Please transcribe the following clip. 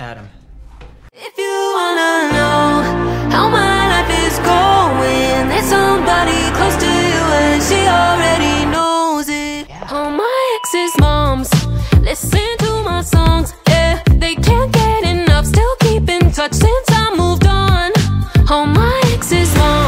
Adam. If you wanna know how my life is going, there's somebody close to you and she already knows it. Yeah. All my ex's moms listen to my songs, yeah, they can't get enough, still keep in touch since I moved on. All my ex's moms.